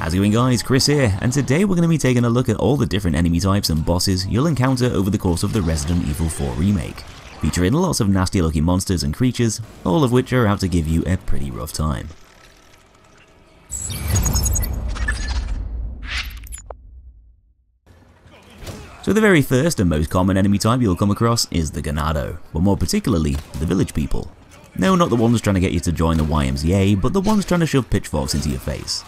How's it going guys, Kris here, and today we're going to be taking a look at all the different enemy types and bosses you'll encounter over the course of the Resident Evil 4 remake, featuring lots of nasty looking monsters and creatures, all of which are out to give you a pretty rough time. So the very first and most common enemy type you'll come across is the Ganado, but more particularly, the village people. No, not the ones trying to get you to join the YMCA, but the ones trying to shove pitchforks into your face.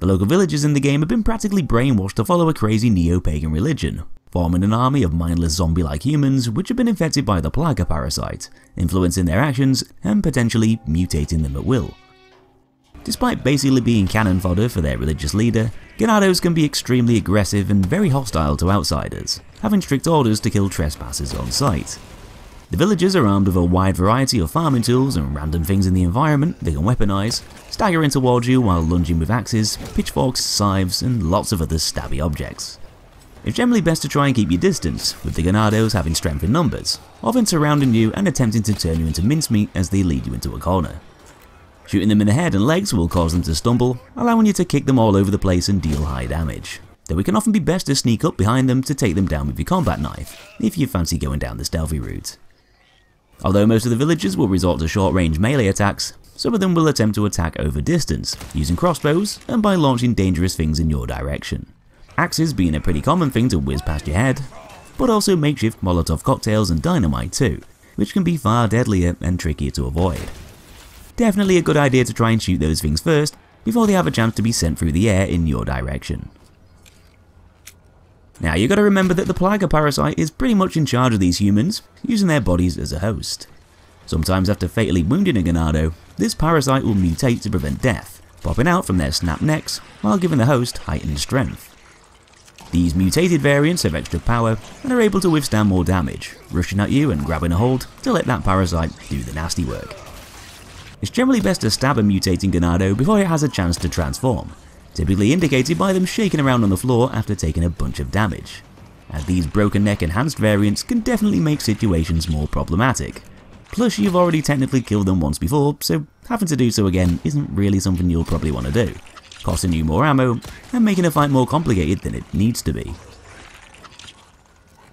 The local villagers in the game have been practically brainwashed to follow a crazy neo-pagan religion, forming an army of mindless zombie-like humans which have been infected by the Plaga parasite, influencing their actions and potentially mutating them at will. Despite basically being cannon fodder for their religious leader, Ganados can be extremely aggressive and very hostile to outsiders, having strict orders to kill trespassers on sight. The villagers are armed with a wide variety of farming tools and random things in the environment they can weaponize, staggering towards you while lunging with axes, pitchforks, scythes, and lots of other stabby objects. It's generally best to try and keep your distance, with the Ganados having strength in numbers, often surrounding you and attempting to turn you into mincemeat as they lead you into a corner. Shooting them in the head and legs will cause them to stumble, allowing you to kick them all over the place and deal high damage. Though it can often be best to sneak up behind them to take them down with your combat knife, if you fancy going down the stealthy route. Although most of the villagers will resort to short-range melee attacks, some of them will attempt to attack over distance, using crossbows and by launching dangerous things in your direction. Axes being a pretty common thing to whiz past your head, but also makeshift Molotov cocktails and dynamite too, which can be far deadlier and trickier to avoid. Definitely a good idea to try and shoot those things first, before they have a chance to be sent through the air in your direction. Now you gotta remember that the Plaga parasite is pretty much in charge of these humans, using their bodies as a host. Sometimes after fatally wounding a Ganado, this parasite will mutate to prevent death, popping out from their snap necks while giving the host heightened strength. These mutated variants have extra power and are able to withstand more damage, rushing at you and grabbing a hold to let that parasite do the nasty work. It's generally best to stab a mutating Ganado before it has a chance to transform, typically indicated by them shaking around on the floor after taking a bunch of damage, as these broken neck enhanced variants can definitely make situations more problematic. Plus you've already technically killed them once before, so having to do so again isn't really something you'll probably want to do, costing you more ammo and making a fight more complicated than it needs to be.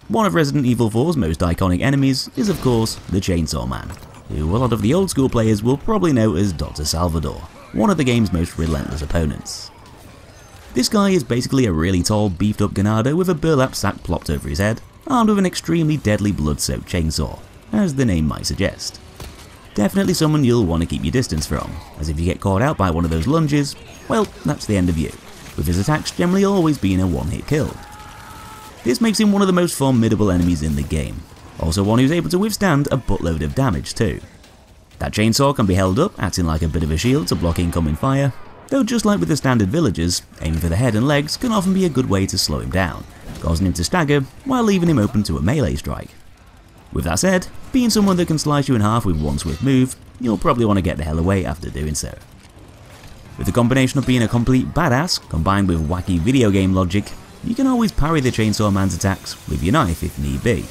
One of Resident Evil 4's most iconic enemies is of course the Chainsaw Man, who a lot of the old school players will probably know as Dr. Salvador, one of the game's most relentless opponents. This guy is basically a really tall, beefed up Ganado with a burlap sack plopped over his head, armed with an extremely deadly blood-soaked chainsaw, as the name might suggest. Definitely someone you'll want to keep your distance from, as if you get caught out by one of those lunges, well, that's the end of you, with his attacks generally always being a one-hit kill. This makes him one of the most formidable enemies in the game, also one who's able to withstand a buttload of damage too. That chainsaw can be held up, acting like a bit of a shield to block incoming fire, Though just like with the standard villagers, aiming for the head and legs can often be a good way to slow him down, causing him to stagger while leaving him open to a melee strike. With that said, being someone that can slice you in half with one swift move, you'll probably want to get the hell away after doing so. With the combination of being a complete badass, combined with wacky video game logic, you can always parry the Chainsaw Man's attacks with your knife if need be,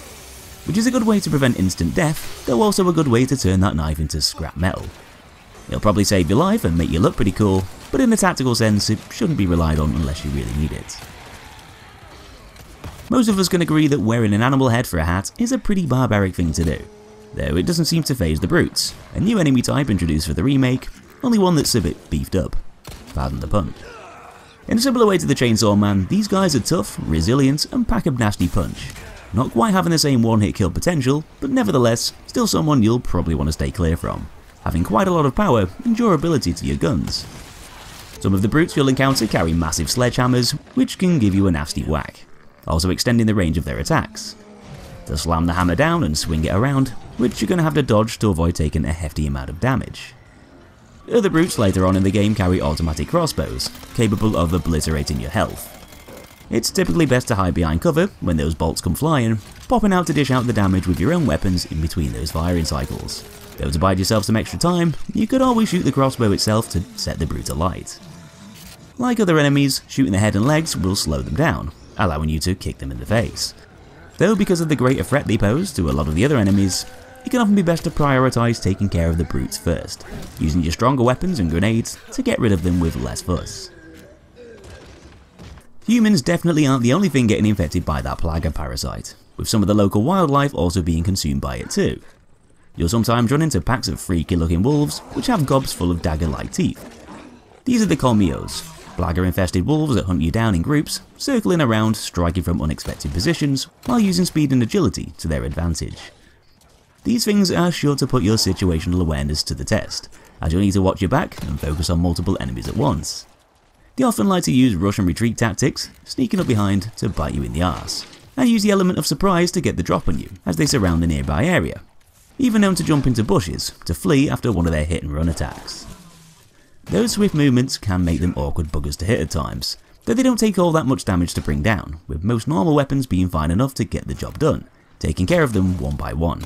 which is a good way to prevent instant death, though also a good way to turn that knife into scrap metal. It'll probably save your life and make you look pretty cool, but in a tactical sense it shouldn't be relied on unless you really need it. Most of us can agree that wearing an animal head for a hat is a pretty barbaric thing to do, though it doesn't seem to phase the brutes, a new enemy type introduced for the remake, only one that's a bit beefed up. Pardon the pun. In a similar way to the Chainsaw Man, these guys are tough, resilient, and pack a nasty punch. Not quite having the same one-hit kill potential, but nevertheless, still someone you'll probably want to stay clear from, having quite a lot of power and durability to your guns. Some of the brutes you'll encounter carry massive sledgehammers, which can give you a nasty whack, also extending the range of their attacks. To slam the hammer down and swing it around, which you're going to have to dodge to avoid taking a hefty amount of damage. Other brutes later on in the game carry automatic crossbows, capable of obliterating your health. It's typically best to hide behind cover when those bolts come flying, popping out to dish out the damage with your own weapons in between those firing cycles. Though to buy yourself some extra time, you could always shoot the crossbow itself to set the brute alight. Like other enemies, shooting the head and legs will slow them down, allowing you to kick them in the face. Though because of the greater threat they pose to a lot of the other enemies, it can often be best to prioritise taking care of the brutes first, using your stronger weapons and grenades to get rid of them with less fuss. Humans definitely aren't the only thing getting infected by that Plaga parasite, with some of the local wildlife also being consumed by it too. You'll sometimes run into packs of freaky looking wolves, which have gobs full of dagger-like teeth. These are the Colmillos, Plaga-infested wolves that hunt you down in groups, circling around, striking from unexpected positions, while using speed and agility to their advantage. These things are sure to put your situational awareness to the test, as you'll need to watch your back and focus on multiple enemies at once. They often like to use rush and retreat tactics, sneaking up behind to bite you in the arse, and use the element of surprise to get the drop on you as they surround the nearby area, even known to jump into bushes to flee after one of their hit and run attacks. Those swift movements can make them awkward buggers to hit at times, though they don't take all that much damage to bring down, with most normal weapons being fine enough to get the job done, taking care of them one by one.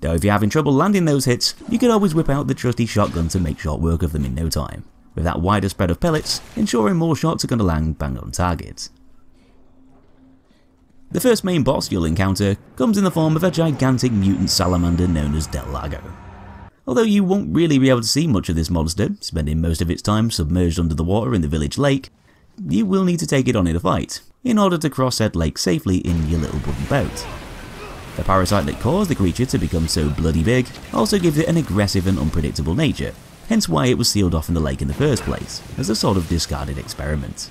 Though if you're having trouble landing those hits, you can always whip out the trusty shotgun to make short work of them in no time, with that wider spread of pellets ensuring more shots are going to land bang on target. The first main boss you'll encounter comes in the form of a gigantic mutant salamander known as Del Lago. Although you won't really be able to see much of this monster, spending most of its time submerged under the water in the village lake, you will need to take it on in a fight, in order to cross said lake safely in your little wooden boat. The parasite that caused the creature to become so bloody big also gives it an aggressive and unpredictable nature, hence why it was sealed off in the lake in the first place, as a sort of discarded experiment.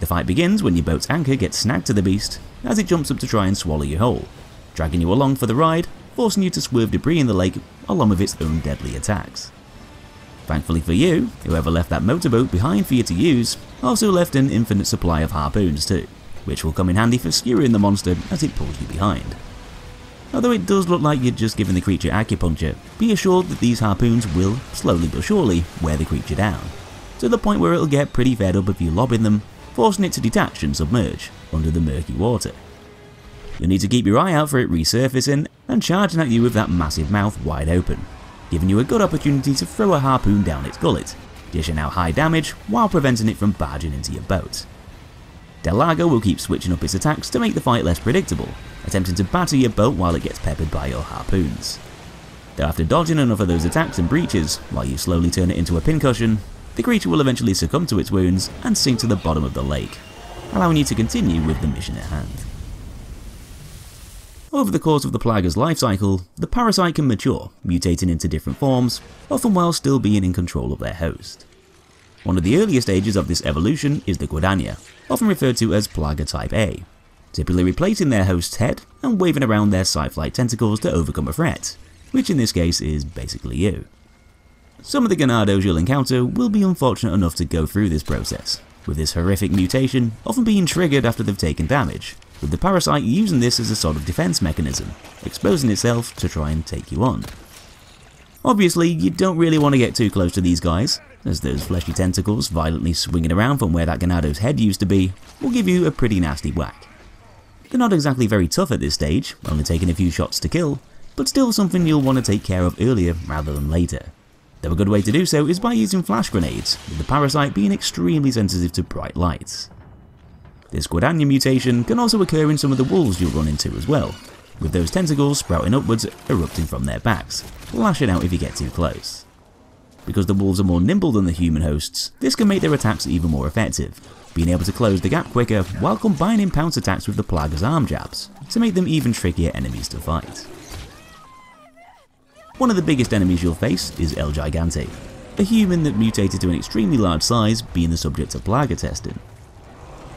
The fight begins when your boat's anchor gets snagged to the beast, as it jumps up to try and swallow you whole, dragging you along for the ride, forcing you to swerve debris in the lake along with its own deadly attacks. Thankfully for you, whoever left that motorboat behind for you to use also left an infinite supply of harpoons too, which will come in handy for skewering the monster as it pulls you behind. Although it does look like you're just giving the creature acupuncture, be assured that these harpoons will, slowly but surely, wear the creature down, to the point where it'll get pretty fed up of you lobbing them, forcing it to detach and submerge under the murky water. You'll need to keep your eye out for it resurfacing and charging at you with that massive mouth wide open, giving you a good opportunity to throw a harpoon down its gullet, dishing out high damage while preventing it from barging into your boat. Del Lago will keep switching up its attacks to make the fight less predictable, attempting to batter your boat while it gets peppered by your harpoons. Though after dodging enough of those attacks and breaches, while you slowly turn it into a pincushion, the creature will eventually succumb to its wounds and sink to the bottom of the lake, allowing you to continue with the mission at hand. Over the course of the Plaga's life cycle, the parasite can mature, mutating into different forms, often while still being in control of their host. One of the earliest stages of this evolution is the Guadaña, often referred to as Plaga Type A, typically replacing their host's head and waving around their scythe-like tentacles to overcome a threat, which in this case is basically you. Some of the Ganados you'll encounter will be unfortunate enough to go through this process, with this horrific mutation often being triggered after they've taken damage, with the parasite using this as a sort of defense mechanism, exposing itself to try and take you on. Obviously, you don't really want to get too close to these guys, as those fleshy tentacles violently swinging around from where that Ganado's head used to be will give you a pretty nasty whack. They're not exactly very tough at this stage, only taking a few shots to kill, but still something you'll want to take care of earlier rather than later. Though a good way to do so is by using flash grenades, with the parasite being extremely sensitive to bright lights. This Guadaña mutation can also occur in some of the wolves you'll run into as well, with those tentacles sprouting upwards erupting from their backs, lashing out if you get too close. Because the wolves are more nimble than the human hosts, this can make their attacks even more effective, being able to close the gap quicker while combining pounce attacks with the Plaga's arm jabs, to make them even trickier enemies to fight. One of the biggest enemies you'll face is El Gigante, a human that mutated to an extremely large size being the subject of Plaga testing.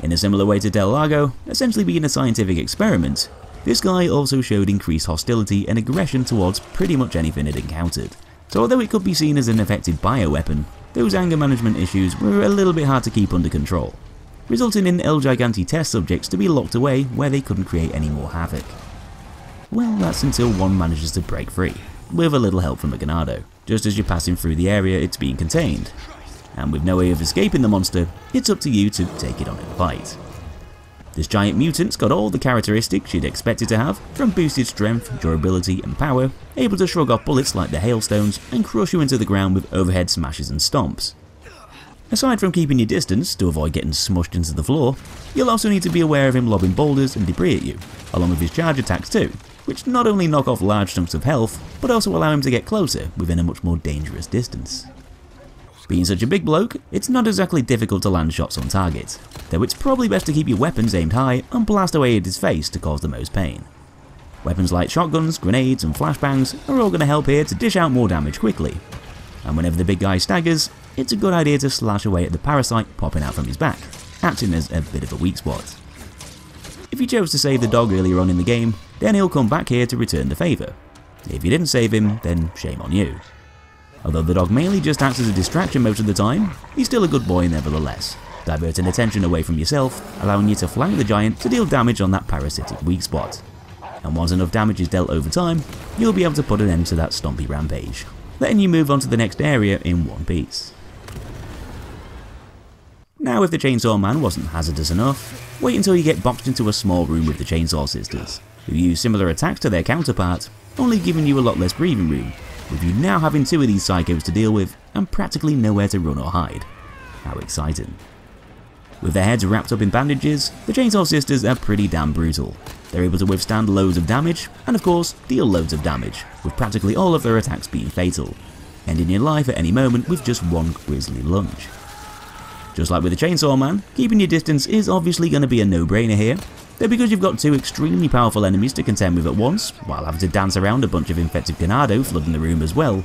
In a similar way to Del Lago, essentially being a scientific experiment, this guy also showed increased hostility and aggression towards pretty much anything it encountered. So although it could be seen as an effective bioweapon, those anger management issues were a little bit hard to keep under control, resulting in El Gigante test subjects to be locked away where they couldn't create any more havoc. Well, that's until one manages to break free, with a little help from a Ganado, just as you're passing through the area it's being contained, and with no way of escaping the monster, it's up to you to take it on in a fight. This giant mutant's got all the characteristics you'd expect it to have, from boosted strength, durability and power, able to shrug off bullets like the hailstones and crush you into the ground with overhead smashes and stomps. Aside from keeping your distance to avoid getting smushed into the floor, you'll also need to be aware of him lobbing boulders and debris at you, along with his charge attacks too, which not only knock off large chunks of health, but also allow him to get closer within a much more dangerous distance. Being such a big bloke, it's not exactly difficult to land shots on target, though it's probably best to keep your weapons aimed high and blast away at his face to cause the most pain. Weapons like shotguns, grenades and flashbangs are all going to help here to dish out more damage quickly. And whenever the big guy staggers, it's a good idea to slash away at the parasite popping out from his back, acting as a bit of a weak spot. If you chose to save the dog earlier on in the game, then he'll come back here to return the favour. If you didn't save him, then shame on you. Although the dog mainly just acts as a distraction most of the time, he's still a good boy nevertheless, diverting attention away from yourself, allowing you to flank the giant to deal damage on that parasitic weak spot. And once enough damage is dealt over time, you'll be able to put an end to that stompy rampage, letting you move on to the next area in one piece. Now if the Chainsaw Man wasn't hazardous enough, wait until you get boxed into a small room with the Chainsaw Sisters, who use similar attacks to their counterpart, only giving you a lot less breathing room with you now having two of these psychos to deal with and practically nowhere to run or hide. How exciting. With their heads wrapped up in bandages, the Chainsaw Sisters are pretty damn brutal. They're able to withstand loads of damage, and of course, deal loads of damage, with practically all of their attacks being fatal, ending your life at any moment with just one grisly lunge. Just like with the Chainsaw Man, keeping your distance is obviously going to be a no-brainer here, Though because you've got two extremely powerful enemies to contend with at once, while having to dance around a bunch of infected Ganado flooding the room as well,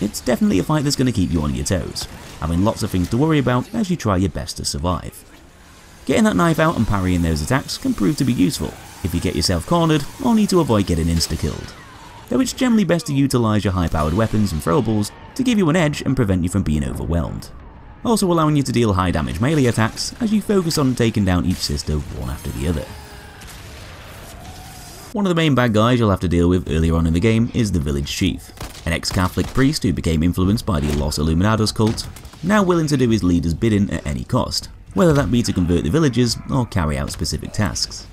it's definitely a fight that's going to keep you on your toes, having lots of things to worry about as you try your best to survive. Getting that knife out and parrying those attacks can prove to be useful if you get yourself cornered or need to avoid getting insta-killed. Though it's generally best to utilise your high-powered weapons and throwables to give you an edge and prevent you from being overwhelmed. Also allowing you to deal high damage melee attacks as you focus on taking down each sister one after the other. One of the main bad guys you'll have to deal with earlier on in the game is the village chief, an ex-Catholic priest who became influenced by the Los Illuminados cult, now willing to do his leader's bidding at any cost, whether that be to convert the villagers or carry out specific tasks.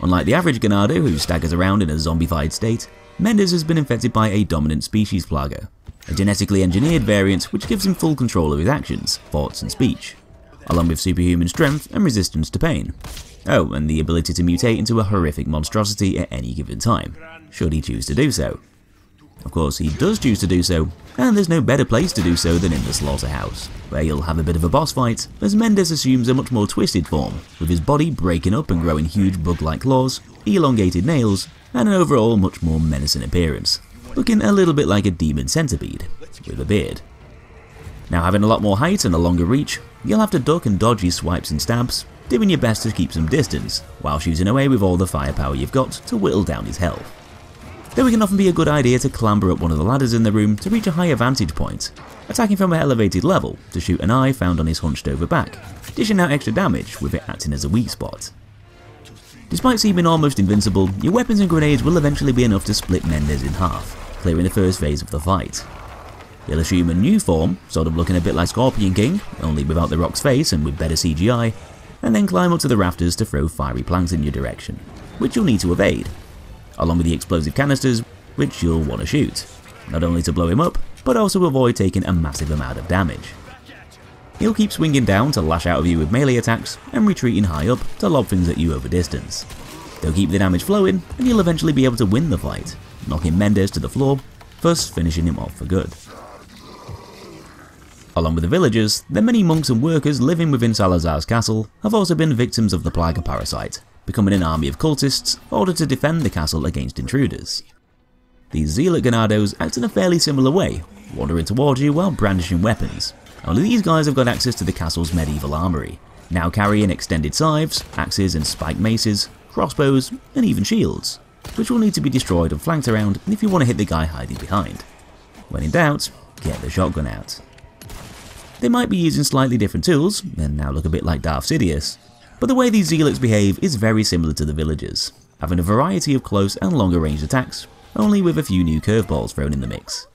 Unlike the average Ganado who staggers around in a zombified state, Mendez has been infected by a dominant species plaga, a genetically engineered variant which gives him full control of his actions, thoughts and speech, along with superhuman strength and resistance to pain, Oh, and the ability to mutate into a horrific monstrosity at any given time, should he choose to do so. Of course, he does choose to do so, and there's no better place to do so than in the slaughterhouse, where you'll have a bit of a boss fight, as Mendez assumes a much more twisted form, with his body breaking up and growing huge bug-like claws, elongated nails, and an overall much more menacing appearance, looking a little bit like a demon centipede, with a beard. Now having a lot more height and a longer reach, you'll have to duck and dodge his swipes and stabs, doing your best to keep some distance, while shooting away with all the firepower you've got to whittle down his health. Though it can often be a good idea to clamber up one of the ladders in the room to reach a higher vantage point, attacking from an elevated level to shoot an eye found on his hunched over back, dishing out extra damage with it acting as a weak spot. Despite seeming almost invincible, your weapons and grenades will eventually be enough to split Mendez in half, clearing the first phase of the fight. He'll assume a new form, sort of looking a bit like Scorpion King, only without the rock's face and with better CGI, and then climb up to the rafters to throw fiery planks in your direction, which you'll need to evade, along with the explosive canisters, which you'll want to shoot, not only to blow him up, but also avoid taking a massive amount of damage. He'll keep swinging down to lash out of you with melee attacks, and retreating high up to lob things at you over distance. They'll keep the damage flowing, and you'll eventually be able to win the fight, knocking Mendez to the floor, thus finishing him off for good. Along with the villagers, the many monks and workers living within Salazar's castle have also been victims of the Plaga parasite, becoming an army of cultists ordered to defend the castle against intruders. These zealot ganados act in a fairly similar way, wandering towards you while brandishing weapons. Only these guys have got access to the castle's medieval armory, now carrying extended scythes, axes and spiked maces, crossbows, and even shields, which will need to be destroyed and flanked around if you want to hit the guy hiding behind. When in doubt, get the shotgun out. They might be using slightly different tools, and now look a bit like Darth Sidious, but the way these zealots behave is very similar to the villagers, having a variety of close and longer range attacks, only with a few new curveballs thrown in the mix.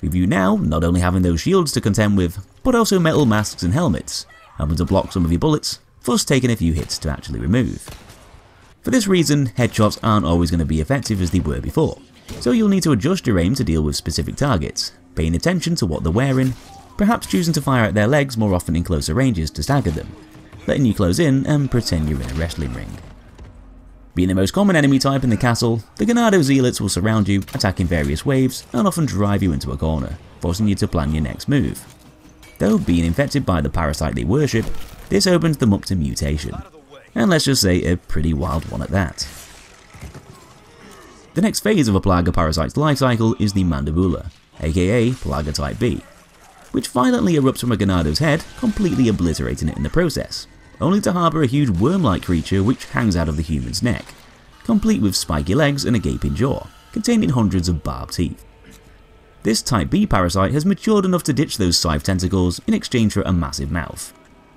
With you now not only having those shields to contend with, but also metal masks and helmets, having to block some of your bullets, thus taking a few hits to actually remove. For this reason, headshots aren't always going to be effective as they were before, so you'll need to adjust your aim to deal with specific targets, paying attention to what they're wearing, perhaps choosing to fire at their legs more often in closer ranges to stagger them, letting you close in and pretend you're in a wrestling ring. Being the most common enemy type in the castle, the Ganado Zealots will surround you, attacking in various waves, and often drive you into a corner, forcing you to plan your next move. Though being infected by the parasite they worship, this opens them up to mutation. And let's just say a pretty wild one at that. The next phase of a Plaga parasite's life cycle is the Mandibula, aka Plaga Type B, which violently erupts from a Ganado's head, completely obliterating it in the process, only to harbour a huge worm-like creature which hangs out of the human's neck, complete with spiky legs and a gaping jaw, containing hundreds of barbed teeth. This Type B parasite has matured enough to ditch those scythe tentacles in exchange for a massive mouth.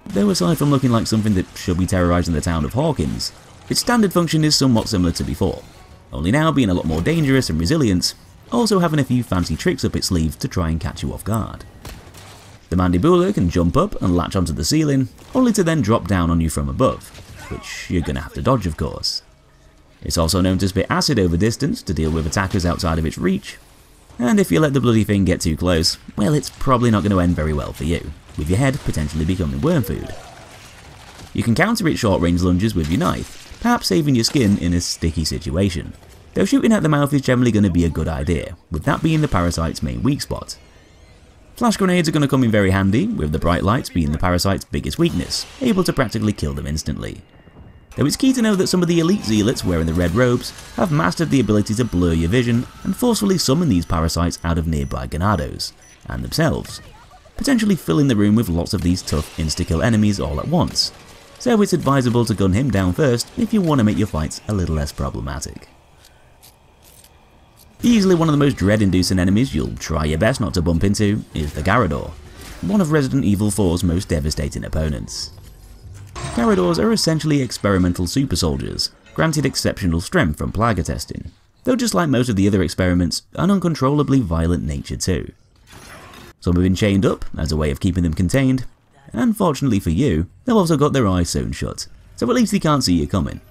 Though aside from looking like something that should be terrorising the town of Hawkins, its standard function is somewhat similar to before, only now being a lot more dangerous and resilient, also having a few fancy tricks up its sleeve to try and catch you off guard. The Mandibula can jump up and latch onto the ceiling, only to then drop down on you from above, which you're to have to dodge of course. It's also known to spit acid over distance to deal with attackers outside of its reach, and if you let the bloody thing get too close, well it's probably not going to end very well for you, with your head potentially becoming worm food. You can counter its short range lunges with your knife, perhaps saving your skin in a sticky situation. Though shooting at the mouth is generally going to be a good idea, with that being the parasite's main weak spot. Flash grenades are going to come in very handy, with the bright lights being the parasite's biggest weakness, able to practically kill them instantly. Though it's key to know that some of the elite zealots wearing the red robes have mastered the ability to blur your vision and forcefully summon these parasites out of nearby Ganados, and themselves, potentially filling the room with lots of these tough insta-kill enemies all at once, so it's advisable to gun him down first if you want to make your fights a little less problematic. Easily one of the most dread-inducing enemies you'll try your best not to bump into is the Garrador, one of Resident Evil 4's most devastating opponents. Garradors are essentially experimental super soldiers, granted exceptional strength from Plaga testing, though just like most of the other experiments, an uncontrollably violent nature too. Some have been chained up as a way of keeping them contained, and fortunately for you, they've also got their eyes sewn shut, so at least they can't see you coming.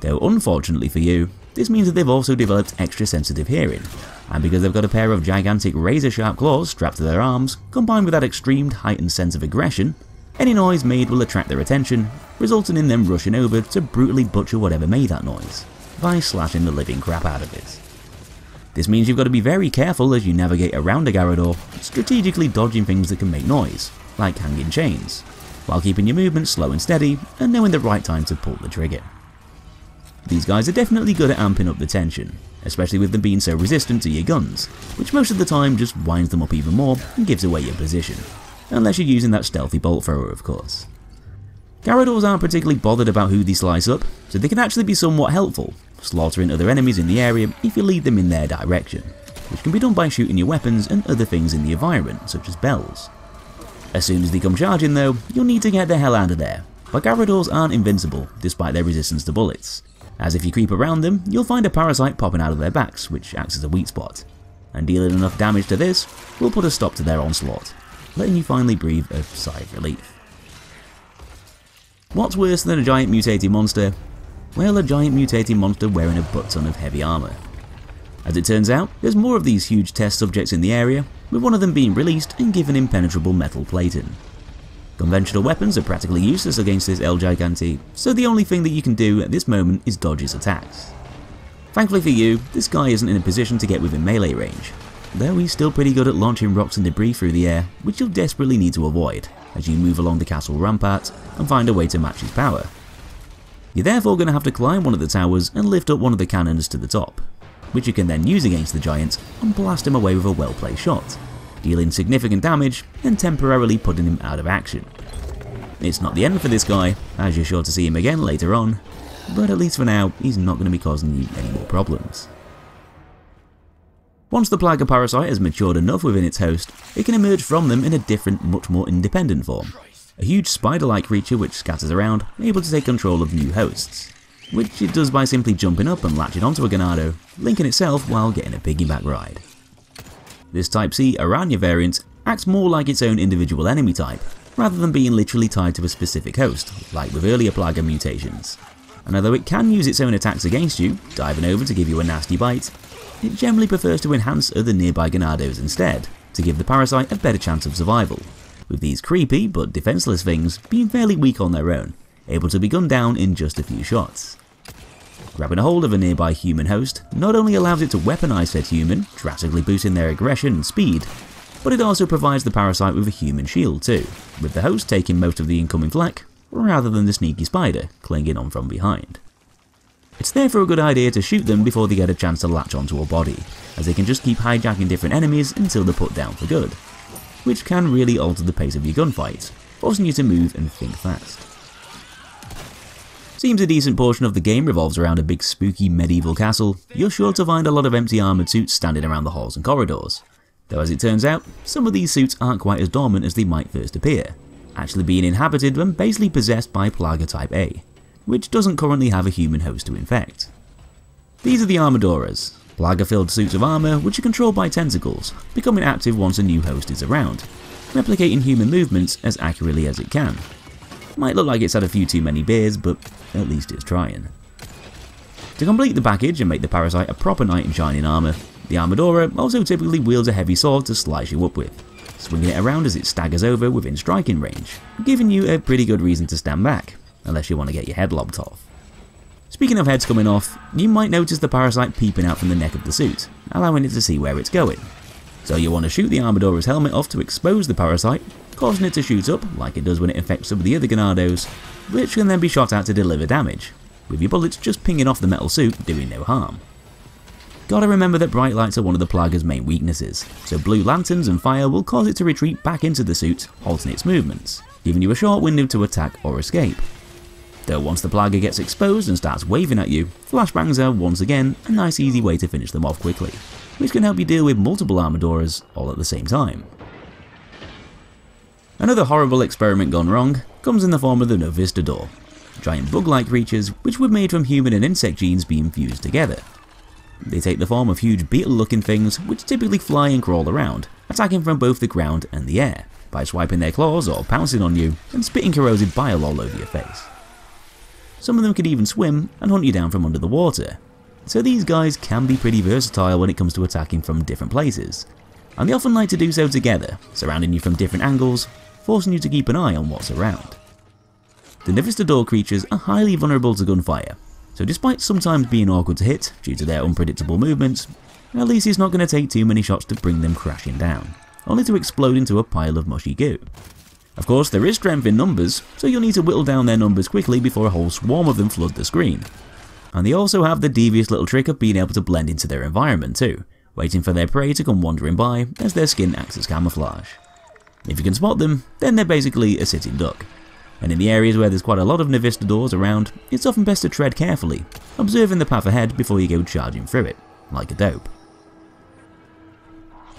Though unfortunately for you, this means that they've also developed extra sensitive hearing, and because they've got a pair of gigantic razor sharp claws strapped to their arms, combined with that extreme heightened sense of aggression, any noise made will attract their attention, resulting in them rushing over to brutally butcher whatever made that noise, by slashing the living crap out of it. This means you've got to be very careful as you navigate around a Garrador, strategically dodging things that can make noise, like hanging chains, while keeping your movement slow and steady and knowing the right time to pull the trigger. These guys are definitely good at amping up the tension, especially with them being so resistant to your guns, which most of the time just winds them up even more and gives away your position. Unless you're using that stealthy bolt thrower of course. Garradors aren't particularly bothered about who they slice up, so they can actually be somewhat helpful, slaughtering other enemies in the area if you lead them in their direction, which can be done by shooting your weapons and other things in the environment, such as bells. As soon as they come charging though, you'll need to get the hell out of there, but Garradors aren't invincible despite their resistance to bullets, as if you creep around them, you'll find a parasite popping out of their backs, which acts as a weak spot. And dealing enough damage to this will put a stop to their onslaught, letting you finally breathe a sigh of relief. What's worse than a giant mutating monster? Well, a giant mutating monster wearing a butt ton of heavy armour. As it turns out, there's more of these huge test subjects in the area, with one of them being released and given impenetrable metal plating. Conventional weapons are practically useless against this El Gigante, so the only thing that you can do at this moment is dodge his attacks. Thankfully for you, this guy isn't in a position to get within melee range, though he's still pretty good at launching rocks and debris through the air, which you'll desperately need to avoid as you move along the castle rampart and find a way to match his power. You're therefore going to have to climb one of the towers and lift up one of the cannons to the top, which you can then use against the giant and blast him away with a well-placed shot dealing significant damage and temporarily putting him out of action. It's not the end for this guy, as you're sure to see him again later on, but at least for now, he's not going to be causing you any more problems. Once the Plaga parasite has matured enough within its host, it can emerge from them in a different, much more independent form. A huge spider-like creature which scatters around, able to take control of new hosts, which it does by simply jumping up and latching onto a Ganado, linking itself while getting a piggyback ride. This Type C Araña variant acts more like its own individual enemy type, rather than being literally tied to a specific host, like with earlier Plaga mutations. And although it can use its own attacks against you, diving over to give you a nasty bite, it generally prefers to enhance other nearby Ganados instead, to give the parasite a better chance of survival, with these creepy but defenseless things being fairly weak on their own, able to be gunned down in just a few shots. Grabbing a hold of a nearby human host not only allows it to weaponize said human, drastically boosting their aggression and speed, but it also provides the parasite with a human shield too, with the host taking most of the incoming flak, rather than the sneaky spider clinging on from behind. It's therefore a good idea to shoot them before they get a chance to latch onto a body, as they can just keep hijacking different enemies until they're put down for good, which can really alter the pace of your gunfights, forcing you to move and think fast. Seems a decent portion of the game revolves around a big spooky medieval castle, you're sure to find a lot of empty armoured suits standing around the halls and corridors. Though as it turns out, some of these suits aren't quite as dormant as they might first appear, actually being inhabited and basically possessed by Plaga Type A, which doesn't currently have a human host to infect. These are the Armaduras, plaga-filled suits of armour which are controlled by tentacles, becoming active once a new host is around, replicating human movements as accurately as it can. Might look like it's had a few too many beers, but at least it's trying. To complete the package and make the Parasite a proper knight in shining armour, the Armadura also typically wields a heavy sword to slice you up with, swinging it around as it staggers over within striking range, giving you a pretty good reason to stand back, unless you want to get your head lobbed off. Speaking of heads coming off, you might notice the parasite peeping out from the neck of the suit, allowing it to see where it's going. So you want to shoot the Armadura's helmet off to expose the parasite, causing it to shoot up like it does when it infects some of the other Ganados, which can then be shot at to deliver damage, with your bullets just pinging off the metal suit doing no harm. Gotta remember that bright lights are one of the Plaga's main weaknesses, so blue lanterns and fire will cause it to retreat back into the suit, halting its movements, giving you a short window to attack or escape. Though once the Plaga gets exposed and starts waving at you, flashbangs are once again a nice easy way to finish them off quickly, which can help you deal with multiple Armaduras all at the same time. Another horrible experiment gone wrong comes in the form of the Novistador, giant bug-like creatures which were made from human and insect genes being fused together. They take the form of huge beetle-looking things which typically fly and crawl around, attacking from both the ground and the air, by swiping their claws or pouncing on you and spitting corrosive bile all over your face. Some of them could even swim and hunt you down from under the water. So these guys can be pretty versatile when it comes to attacking from different places. And they often like to do so together, surrounding you from different angles, forcing you to keep an eye on what's around. The Novistador creatures are highly vulnerable to gunfire, so despite sometimes being awkward to hit due to their unpredictable movements, at least it's not going to take too many shots to bring them crashing down, only to explode into a pile of mushy goo. Of course, there is strength in numbers, so you'll need to whittle down their numbers quickly before a whole swarm of them flood the screen. And they also have the devious little trick of being able to blend into their environment too, waiting for their prey to come wandering by as their skin acts as camouflage. If you can spot them, then they're basically a sitting duck. And in the areas where there's quite a lot of Novistadors around, it's often best to tread carefully, observing the path ahead before you go charging through it, like a dope.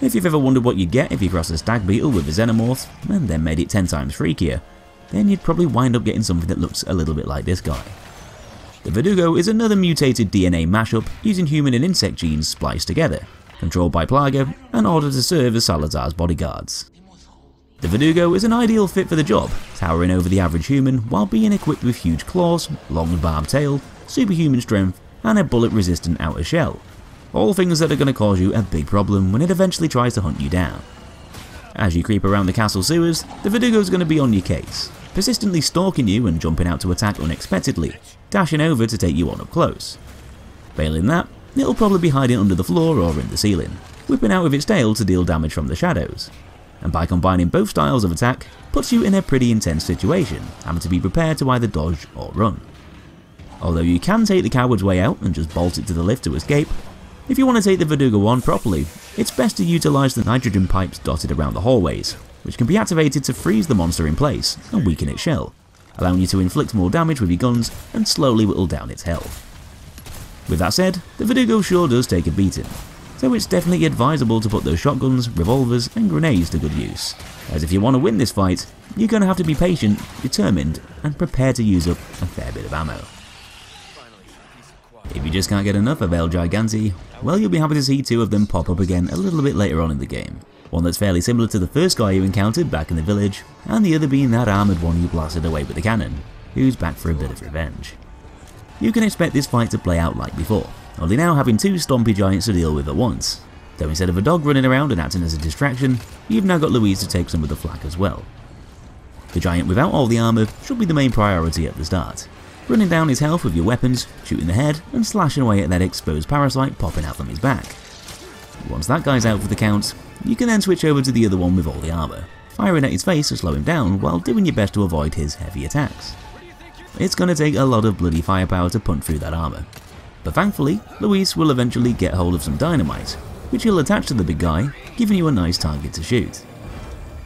If you've ever wondered what you'd get if you crossed a stag beetle with a xenomorph, and then made it 10 times freakier, then you'd probably wind up getting something that looks a little bit like this guy. The Verdugo is another mutated DNA mashup using human and insect genes spliced together, controlled by Plaga, and ordered to serve as Salazar's bodyguards. The Verdugo is an ideal fit for the job, towering over the average human while being equipped with huge claws, long barbed tail, superhuman strength, and a bullet-resistant outer shell, all things that are going to cause you a big problem when it eventually tries to hunt you down. As you creep around the castle sewers, the Verdugo is going to be on your case, persistently stalking you and jumping out to attack unexpectedly, dashing over to take you on up close. Failing that, it'll probably be hiding under the floor or in the ceiling, whipping out with its tail to deal damage from the shadows. And by combining both styles of attack, puts you in a pretty intense situation, having to be prepared to either dodge or run. Although you can take the coward's way out and just bolt it to the lift to escape, if you want to take the Verdugo on properly, it's best to utilise the nitrogen pipes dotted around the hallways, which can be activated to freeze the monster in place and weaken its shell, allowing you to inflict more damage with your guns and slowly whittle down its health. With that said, the Verdugo sure does take a beating, so it's definitely advisable to put those shotguns, revolvers and grenades to good use, as if you want to win this fight, you're going to have to be patient, determined and prepared to use up a fair bit of ammo. If you just can't get enough of El Gigante, well you'll be happy to see two of them pop up again a little bit later on in the game. One that's fairly similar to the first guy you encountered back in the village, and the other being that armoured one you blasted away with the cannon, who's back for a bit of revenge. You can expect this fight to play out like before, only now having two stompy giants to deal with at once, though instead of a dog running around and acting as a distraction, you've now got Luis to take some of the flak as well. The giant without all the armour should be the main priority at the start, running down his health with your weapons, shooting the head, and slashing away at that exposed parasite popping out from his back. Once that guy's out for the count, you can then switch over to the other one with all the armour, firing at his face to slow him down while doing your best to avoid his heavy attacks. It's going to take a lot of bloody firepower to punch through that armour. But thankfully, Luis will eventually get hold of some dynamite, which he'll attach to the big guy, giving you a nice target to shoot.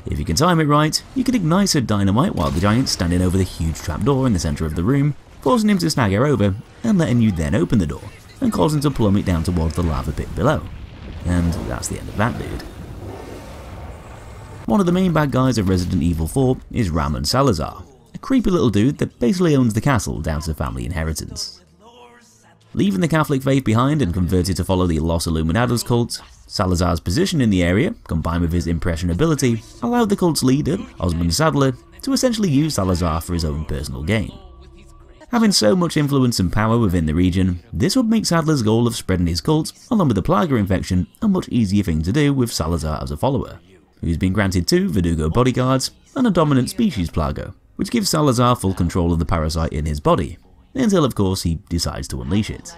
If you can time it right, you can ignite said dynamite while the giant's standing over the huge trapdoor in the centre of the room, causing him to stagger over and letting you then open the door, and causing him to plummet down towards the lava pit below. And that's the end of that dude. One of the main bad guys of Resident Evil 4 is Ramon Salazar, a creepy little dude that basically owns the castle down to family inheritance. Leaving the Catholic faith behind and converted to follow the Los Illuminados cult, Salazar's position in the area, combined with his impressionability, allowed the cult's leader, Osmund Saddler, to essentially use Salazar for his own personal gain. Having so much influence and power within the region, this would make Saddler's goal of spreading his cult, along with the Plaga infection, a much easier thing to do with Salazar as a follower, who's been granted two Verdugo bodyguards and a dominant species Plaga, which gives Salazar full control of the parasite in his body, until of course he decides to unleash it.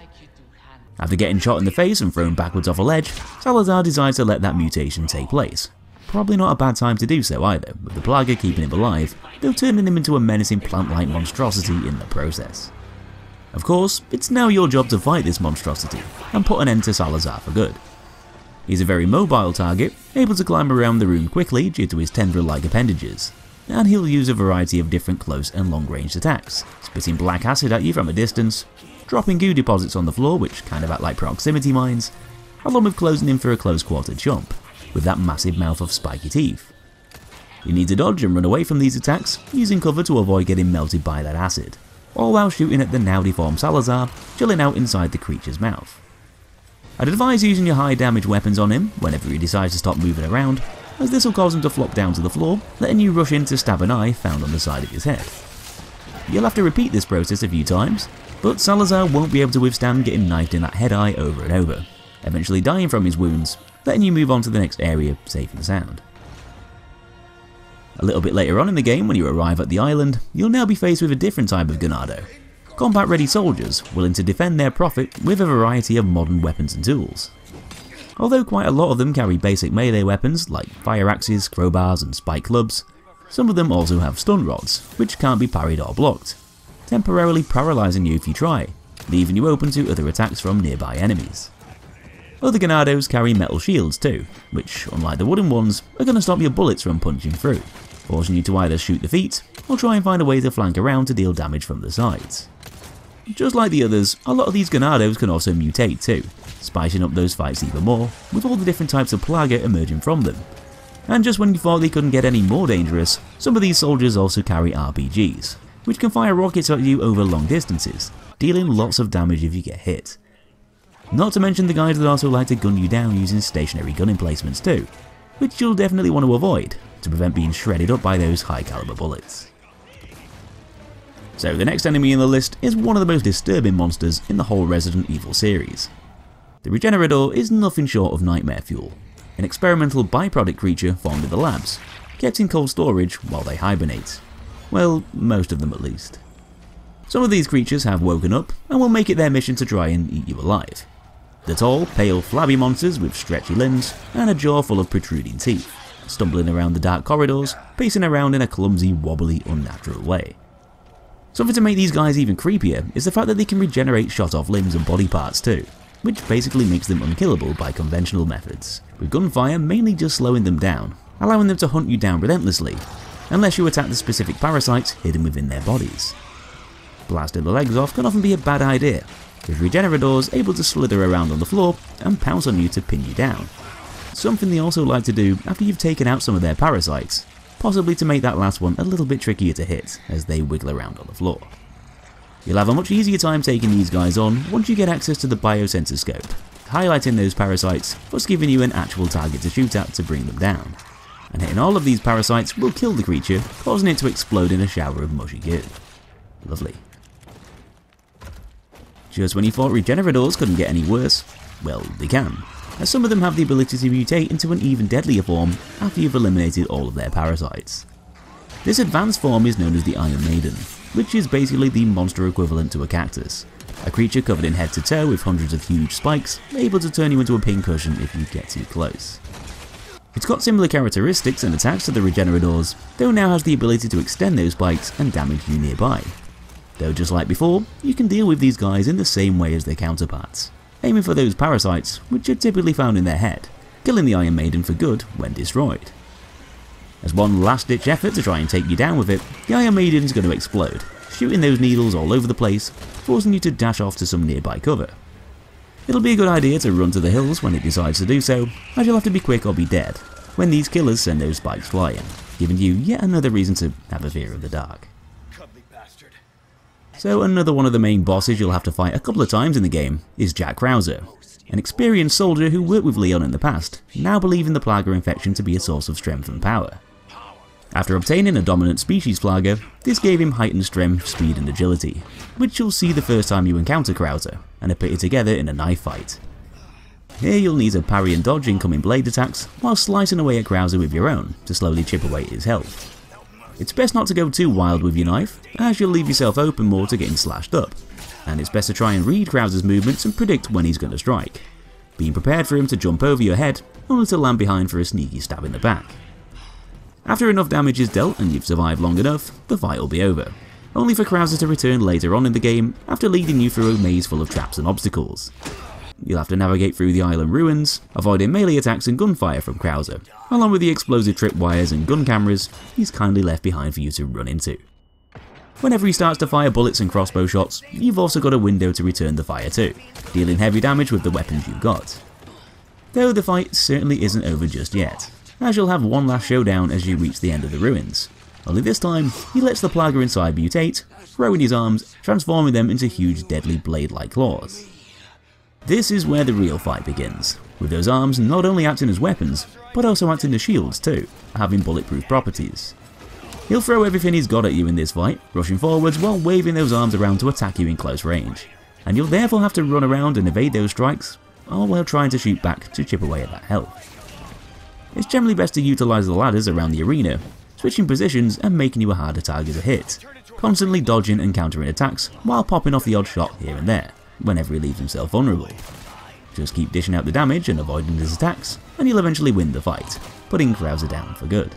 After getting shot in the face and thrown backwards off a ledge, Salazar decides to let that mutation take place, Probably not a bad time to do so either, with the Plaga keeping him alive, though turning him into a menacing plant-like monstrosity in the process. Of course, it's now your job to fight this monstrosity, and put an end to Salazar for good. He's a very mobile target, able to climb around the room quickly due to his tendril-like appendages, and he'll use a variety of different close and long-range attacks, spitting black acid at you from a distance, dropping goo deposits on the floor which kind of act like proximity mines, along with closing in for a close quarter jump with that massive mouth of spiky teeth. You need to dodge and run away from these attacks, using cover to avoid getting melted by that acid, all while shooting at the now deformed Salazar, chilling out inside the creature's mouth. I'd advise using your high damage weapons on him whenever he decides to stop moving around, as this will cause him to flop down to the floor, letting you rush in to stab an eye found on the side of his head. You'll have to repeat this process a few times, but Salazar won't be able to withstand getting knifed in that head eye over and over, eventually dying from his wounds letting you move on to the next area safe and sound. A little bit later on in the game, when you arrive at the island, you'll now be faced with a different type of Ganado. Combat-ready soldiers, willing to defend their profit with a variety of modern weapons and tools. Although quite a lot of them carry basic melee weapons like fire axes, crowbars and spike clubs, some of them also have stun rods, which can't be parried or blocked, temporarily paralysing you if you try, leaving you open to other attacks from nearby enemies. Other Ganados carry metal shields too, which, unlike the wooden ones, are going to stop your bullets from punching through, forcing you to either shoot the feet, or try and find a way to flank around to deal damage from the sides. Just like the others, a lot of these Ganados can also mutate too, spicing up those fights even more, with all the different types of Plaga emerging from them. And just when you thought they couldn't get any more dangerous, some of these soldiers also carry RPGs, which can fire rockets at you over long distances, dealing lots of damage if you get hit. Not to mention the guys that also like to gun you down using stationary gun emplacements too, which you'll definitely want to avoid to prevent being shredded up by those high caliber bullets. So the next enemy in the list is one of the most disturbing monsters in the whole Resident Evil series. The Regenerador is nothing short of nightmare fuel, an experimental byproduct creature formed in the labs, kept in cold storage while they hibernate. Well, most of them at least. Some of these creatures have woken up and will make it their mission to try and eat you alive. The tall, pale, flabby monsters with stretchy limbs and a jaw full of protruding teeth, stumbling around the dark corridors, pacing around in a clumsy, wobbly, unnatural way. Something to make these guys even creepier is the fact that they can regenerate shot off limbs and body parts too, which basically makes them unkillable by conventional methods, with gunfire mainly just slowing them down, allowing them to hunt you down relentlessly, unless you attack the specific parasites hidden within their bodies. Blasting the legs off can often be a bad idea, with Regeneradors able to slither around on the floor and pounce on you to pin you down. Something they also like to do after you've taken out some of their parasites, possibly to make that last one a little bit trickier to hit as they wiggle around on the floor. You'll have a much easier time taking these guys on once you get access to the biosensor scope, highlighting those parasites, thus giving you an actual target to shoot at to bring them down. And hitting all of these parasites will kill the creature, causing it to explode in a shower of mushy goo. Lovely. Just when you thought Regeneradors couldn't get any worse, well, they can, as some of them have the ability to mutate into an even deadlier form after you've eliminated all of their parasites. This advanced form is known as the Iron Maiden, which is basically the monster equivalent to a cactus, a creature covered in head to toe with hundreds of huge spikes, able to turn you into a pincushion if you get too close. It's got similar characteristics and attacks to the Regeneradors, though now has the ability to extend those spikes and damage you nearby. Though just like before, you can deal with these guys in the same way as their counterparts, aiming for those parasites which are typically found in their head, killing the Iron Maiden for good when destroyed. As one last ditch effort to try and take you down with it, the Iron Maiden is going to explode, shooting those needles all over the place, forcing you to dash off to some nearby cover. It'll be a good idea to run to the hills when it decides to do so, as you'll have to be quick or be dead, when these killers send those spikes flying, giving you yet another reason to have a fear of the dark. So another one of the main bosses you'll have to fight a couple of times in the game is Jack Krauser, an experienced soldier who worked with Leon in the past, now believing the Plaga infection to be a source of strength and power. After obtaining a dominant species Plaga, this gave him heightened strength, speed and agility, which you'll see the first time you encounter Krauser, and are pitted together in a knife fight. Here you'll need to parry and dodge incoming blade attacks, while slicing away at Krauser with your own, to slowly chip away at his health. It's best not to go too wild with your knife, as you'll leave yourself open more to getting slashed up, and it's best to try and read Krauser's movements and predict when he's going to strike, being prepared for him to jump over your head, only to land behind for a sneaky stab in the back. After enough damage is dealt and you've survived long enough, the fight will be over, only for Krauser to return later on in the game after leading you through a maze full of traps and obstacles. You'll have to navigate through the island ruins, avoiding melee attacks and gunfire from Krauser, along with the explosive tripwires and gun cameras he's kindly left behind for you to run into. Whenever he starts to fire bullets and crossbow shots, you've also got a window to return the fire too, dealing heavy damage with the weapons you've got. Though the fight certainly isn't over just yet, as you'll have one last showdown as you reach the end of the ruins. Only this time, he lets the Plaga inside mutate, grow in his arms, transforming them into huge deadly blade-like claws. This is where the real fight begins, with those arms not only acting as weapons, but also acting as shields too, having bulletproof properties. He'll throw everything he's got at you in this fight, rushing forwards while waving those arms around to attack you in close range, and you'll therefore have to run around and evade those strikes, all while trying to shoot back to chip away at that health. It's generally best to utilise the ladders around the arena, switching positions and making you a harder target to hit, constantly dodging and countering attacks while popping off the odd shot here and there, whenever he leaves himself vulnerable. Just keep dishing out the damage and avoiding his attacks, and you'll eventually win the fight, putting Krauser down for good.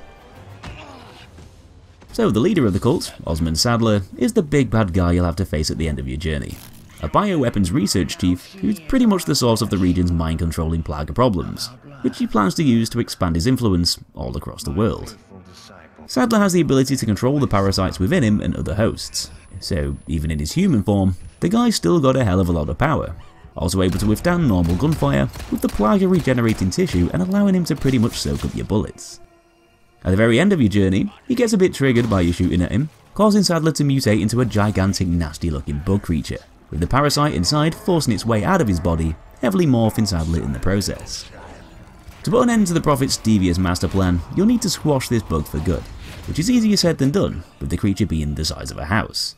So the leader of the cult, Osmund Saddler, is the big bad guy you'll have to face at the end of your journey. A bioweapons research chief who's pretty much the source of the region's mind-controlling plague problems, which he plans to use to expand his influence all across the world. Saddler has the ability to control the parasites within him and other hosts, so even in his human form, the guy's still got a hell of a lot of power. Also able to withstand normal gunfire, with the Plaga regenerating tissue and allowing him to pretty much soak up your bullets. At the very end of your journey, he gets a bit triggered by you shooting at him, causing Saddler to mutate into a gigantic nasty looking bug creature, with the parasite inside forcing its way out of his body, heavily morphing Saddler in the process. To put an end to the Prophet's devious master plan, you'll need to squash this bug for good, which is easier said than done, with the creature being the size of a house.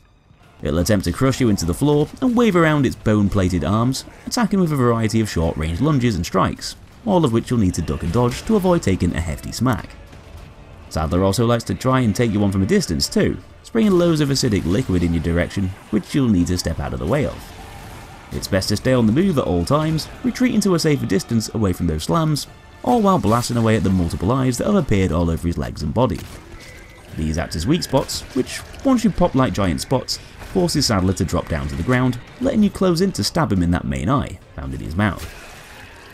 It'll attempt to crush you into the floor and wave around its bone-plated arms, attacking with a variety of short-range lunges and strikes, all of which you'll need to duck and dodge to avoid taking a hefty smack. Saddler also likes to try and take you on from a distance too, spraying loads of acidic liquid in your direction, which you'll need to step out of the way of. It's best to stay on the move at all times, retreating to a safer distance away from those slams, all while blasting away at the multiple eyes that have appeared all over his legs and body. These act as weak spots, which, once you pop like giant spots, forces Saddler to drop down to the ground, letting you close in to stab him in that main eye, found in his mouth.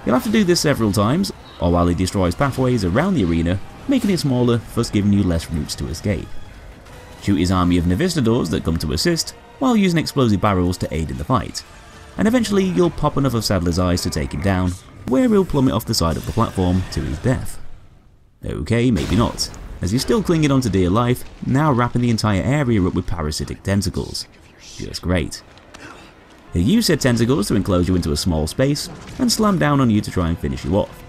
You'll have to do this several times, or while he destroys pathways around the arena, making it smaller, thus giving you less routes to escape. Shoot his army of Novistadors that come to assist, while using explosive barrels to aid in the fight. And eventually you'll pop enough of Saddler's eyes to take him down, where he'll plummet off the side of the platform to his death. Okay, maybe not, as he's still clinging on to dear life, now wrapping the entire area up with parasitic tentacles. Just great. He'll use said tentacles to enclose you into a small space, and slam down on you to try and finish you off.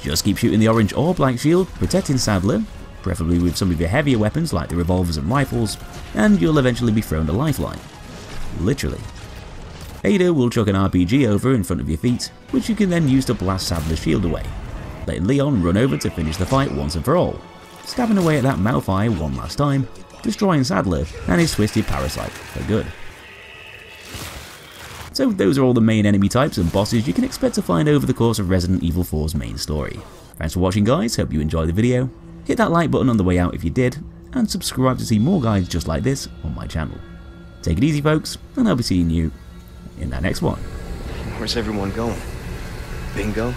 Just keep shooting the orange or black shield, protecting Saddler, preferably with some of your heavier weapons like the revolvers and rifles, and you'll eventually be thrown a lifeline. Literally. Ada will chuck an RPG over in front of your feet, which you can then use to blast Saddler's shield away, letting Leon run over to finish the fight once and for all, stabbing away at that eye one last time, destroying Saddler and his twisted parasite for good. So those are all the main enemy types and bosses you can expect to find over the course of Resident Evil 4's main story. Thanks for watching guys, hope you enjoyed the video. Hit that like button on the way out if you did, and subscribe to see more guides just like this on my channel. Take it easy folks, and I'll be seeing you in that next one. Where's everyone going? Bingo?